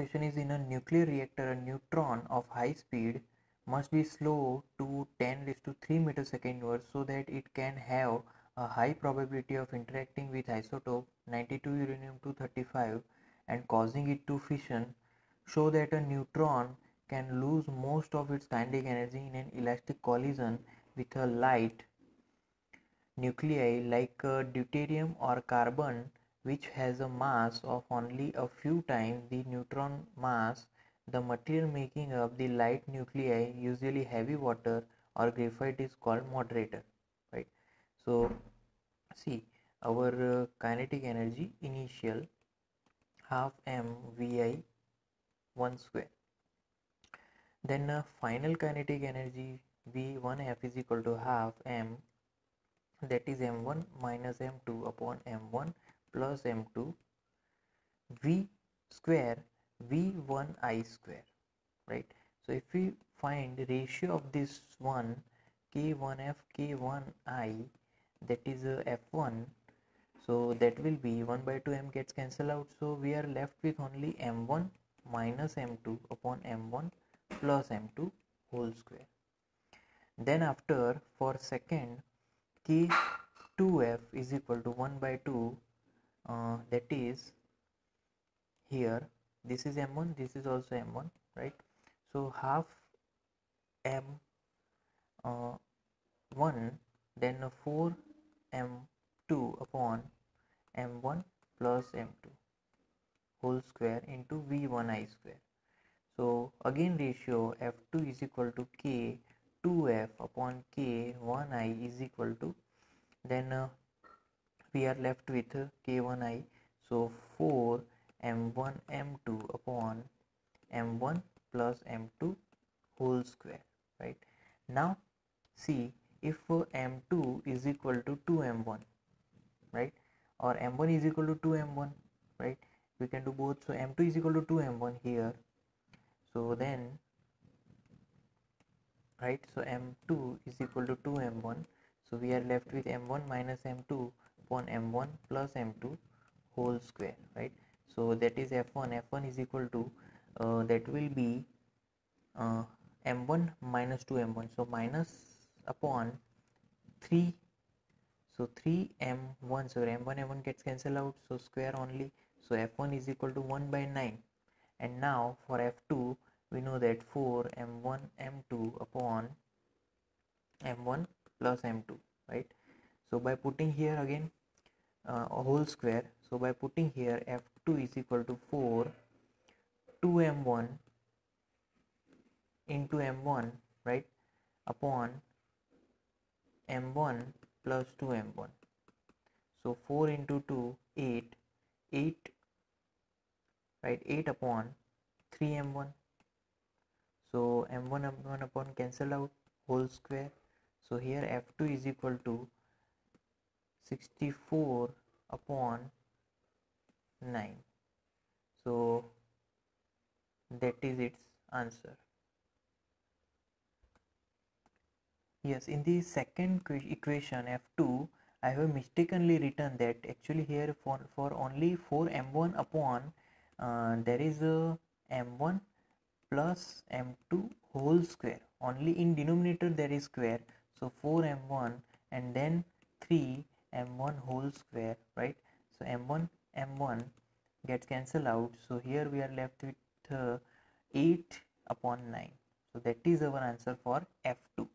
is in a nuclear reactor, a neutron of high speed must be slow to 10 raised to 3 meter second inverse so that it can have a high probability of interacting with isotope 92 uranium 235 and causing it to fission show that a neutron can lose most of its kinetic energy in an elastic collision with a light nuclei like deuterium or carbon which has a mass of only a few times the neutron mass. The material making up the light nuclei usually heavy water or graphite is called moderator right? So see our uh, kinetic energy initial half m vi 1 square. Then uh, final kinetic energy v1f is equal to half m that is m1 minus m2 upon m1 plus m2 v square v1i square right? So if we find ratio of this one k1f k1i that is a f1 so that will be 1 by 2 m gets cancelled out. So we are left with only m1 minus m2 upon m1 plus m2 whole square. Then after for second k2f is equal to 1 by 2 uh, that is here. This is m1 this is also m1 right? So half m uh, 1 then 4 m2 upon m1 plus m2 whole square into v1i square. So again ratio f2 is equal to k 2f upon k 1i is equal to then uh, we are left with k1i so 4 m1 m2 upon m1 plus m2 whole square right? Now see if m2 is equal to 2 m1 right? Or m1 is equal to 2 m1 right? We can do both. So m2 is equal to 2 m1 here. So then right? So m2 is equal to 2 m1 so we are left with m1 minus m2 upon m1 plus m2 whole square right? So that is f1 f1 is equal to uh, that will be uh, m1 minus 2 m1 so minus upon 3 so 3 m1 so m1 m1 gets cancelled out. So square only. So f1 is equal to 1 by 9 and now for f2 we know that 4 m1 m2 upon m1 plus m2 right? So by putting here again uh, a whole square. So by putting here f2 is equal to 4 2m1 into m1 right upon m1 plus 2m1 so 4 into 2 8 8 right 8 upon 3m1 so m1 m1 upon cancel out whole square. So here f2 is equal to 64 upon 9 so that is its answer. Yes in the second equation f2 I have mistakenly written that actually here for, for only 4 m1 upon uh, there is a m1 plus m2 whole square. Only in denominator there is square. So 4 m1 and then 3 m1 whole square right so m1 m1 cancelled out. So here we are left with uh, 8 upon 9 so that is our answer for f2